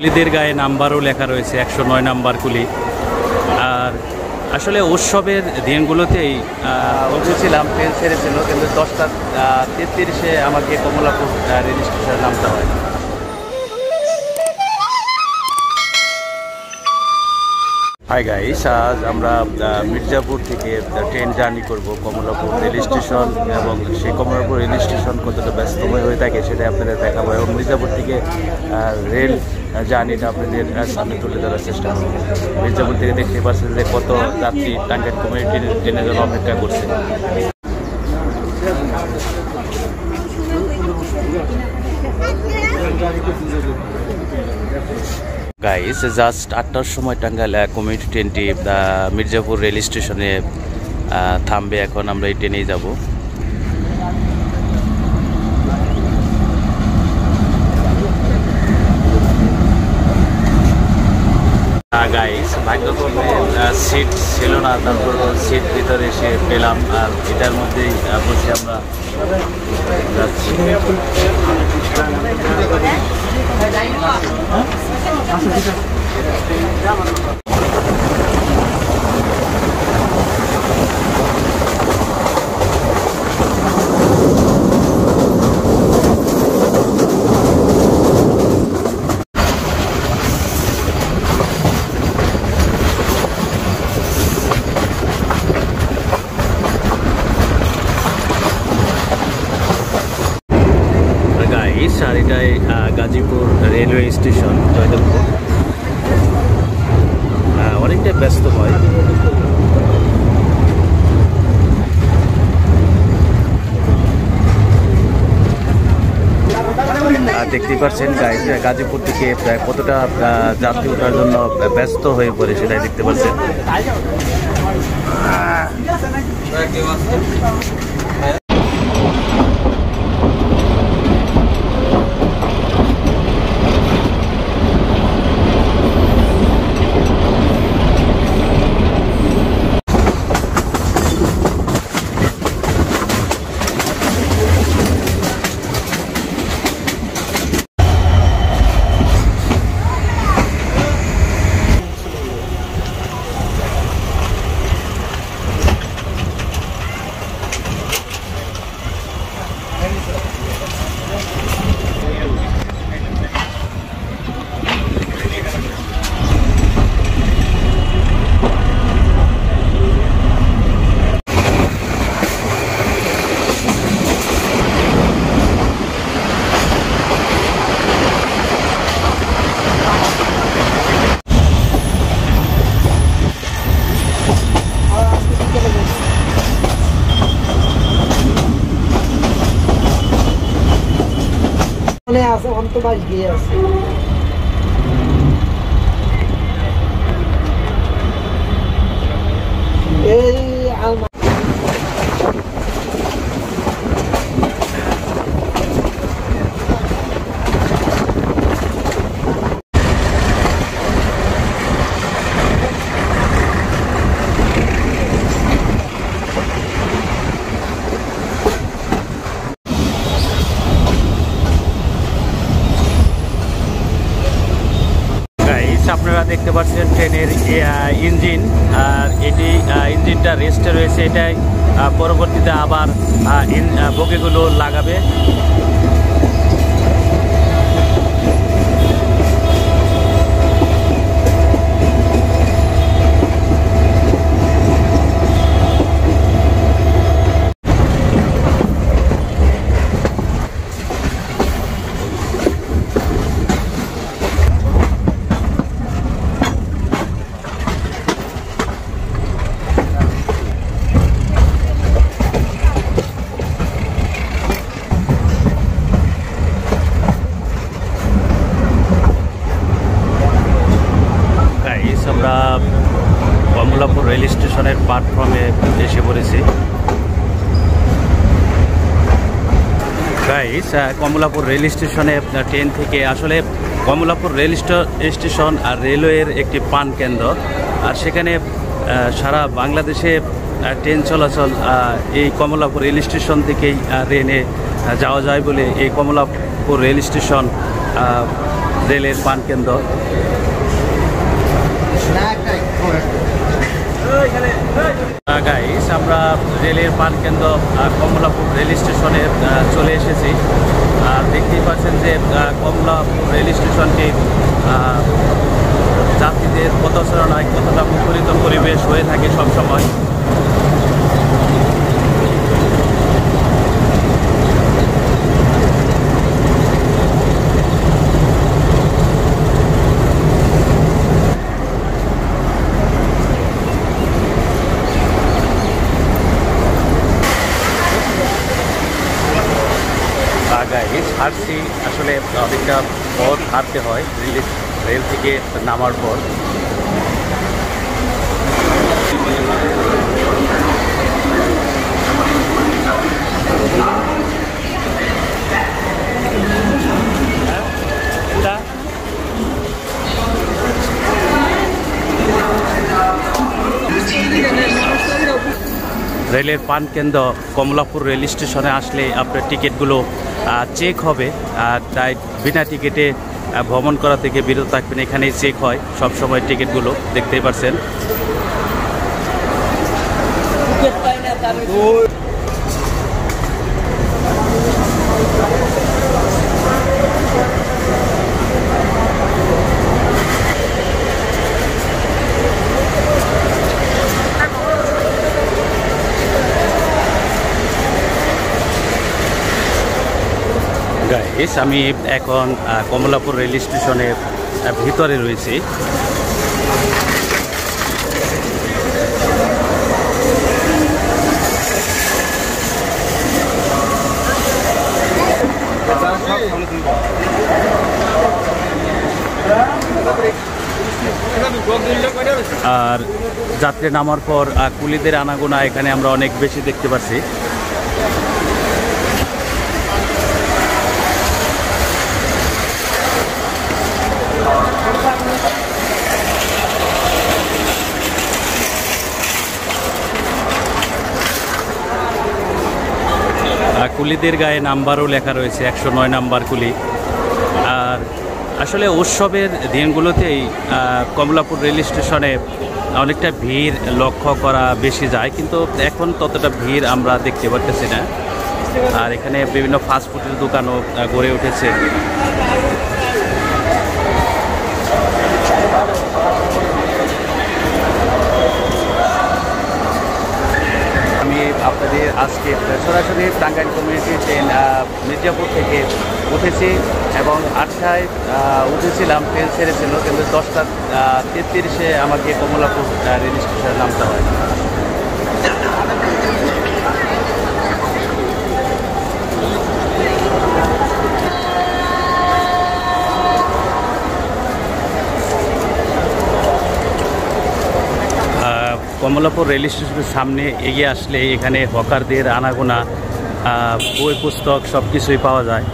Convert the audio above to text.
কুলিদের গায়ে নাম্বারও লেখা রয়েছে, একশো নয় নাম্বার কুলি। আর আসলে উৎসবের দিনগুলোতেই বুঝেছিলাম ট্রেন ছেড়েছিল, কিন্তু দশটা তেত্রিশে আমাকে কমলাপুর রেল স্টেশনে নামতে হয়। হাই গাইস আজ আমরা মির্জাপুর থেকে ট্রেন জার্নি করব কমলাপুর রেল স্টেশন এবং সেই কমলাপুর রেল স্টেশন কতটা ব্যস্তময় হয়ে থাকে সেটা আপনাদের দেখাবো এবং মির্জাপুর থেকে রেল জার্নিটা আপনাদের সামনে তুলে ধরার চেষ্টা করব। মির্জাপুর থেকে দেখতে পাচ্ছেন যে কত যাত্রী টাঙ্গাইল কমিউনিটি ট্রেনের জন্য অপেক্ষা করছে। গাইস জাস্ট আটটার সময় টাঙ্গাইল কমিউনিটি ট্রেনটি মির্জাপুর রেল স্টেশনে থামবে। এখন আমরা এই ট্রেনেই যাব। গাইস ভাগ্যক্রমে সিট ছিল না। তারপর সিট ভিতরে এসে পেলাম। আর এটার মধ্যেই বসে আমরা যাচ্ছি। গাইস আর আহ, গাজীপুর রেলওয়ে স্টেশন জয়দেবপুর। আহ, অনেকটা ব্যস্তময় আহ, দেখতেই পাচ্ছেন গাজীপুর থেকে প্রায় কতটা যাত্রী ওঠার জন্য ব্যস্ত হয়ে পড়ে সেটাই দেখতে পাচ্ছেন। कसम हम तो बच गए ए দেখতে পাচ্ছেন ট্রেনের ইঞ্জিন। আর এটি ইঞ্জিনটা রেস্টে রয়েছে এটাই পরবর্তীতে আবার বগিগুলো লাগাবে গাইস আমরা কমলাপুর রেল স্টেশনের প্ল্যাটফর্মে এসে পড়েছি। গাইস কমলাপুর রেল স্টেশনে ট্রেন থেকে আসলে কমলাপুর রেল স্ট- স্টেশন আর রেলওয়ের একটি পান কেন্দ্র। আর সেখানে সারা বাংলাদেশে ট্রেন চলাচল এই কমলাপুর রেল স্টেশন থেকেই ট্রেনে যাওয়া যায় বলে এই কমলাপুর রেল স্টেশন রেলের পান কেন্দ্র। গাইস আমরা রেলের পান কেন্দ্র কমলাপুর রেল স্টেশনে চলে এসেছি। আর দেখতেই পাচ্ছেন যে কমলাপুর রেল স্টেশনটি যাত্রীদের পদচারণায় কতটা মুখরিত পরিবেশ হয়ে থাকে সবসময়। গাইস হাঁটছি আসলে অনেকটা পথ হাঁটতে হয়। রেল রেল থেকে নামার পর। রেলের পান কেন্দ্র কমলাপুর রেল স্টেশনে আসলে আপনার টিকিটগুলো চেক হবে। আর তাই বিনা টিকিটে ভ্রমণ করা থেকে বিরত থাকবেন। এখানেই চেক হয় সব সময় টিকিটগুলো দেখতেই পারছেন। গাইস আমি এখন কমলাপুর রেল স্টেশনের ভিতরে রয়েছি। আর যাত্রী নামার পর কুলিদের আনাগোনা এখানে আমরা অনেক বেশি দেখতে পাচ্ছি। কুলিদের গায়ে নাম্বারও লেখা রয়েছে, একশো নয় নাম্বার কুলি। আর আসলে উৎসবের দিনগুলোতেই কমলাপুর রেল স্টেশনে অনেকটা ভিড় লক্ষ্য করা বেশি যায়, কিন্তু এখন ততটা ভিড় আমরা দেখতে পারতেছি না। আর এখানে বিভিন্ন ফাস্টফুডের দোকানও গড়ে উঠেছে আমি আপনাদের আজকে সরাসরি টাঙ্গাইল কমিউনিটি ট্রেন মির্জাপুর থেকে উঠেছি এবং আটটায় উঠেছিলাম ট্রেন ছেড়েছিল, কিন্তু দশটা তেত্রিশে আমাকে কমলাপুর রেল স্টেশনে নামতে হয়। কমলাপুর রেল স্টেশনের সামনে এগিয়ে আসলে এখানে হকারদের আনাগোনা বই পুস্তক সব কিছুই পাওয়া যায়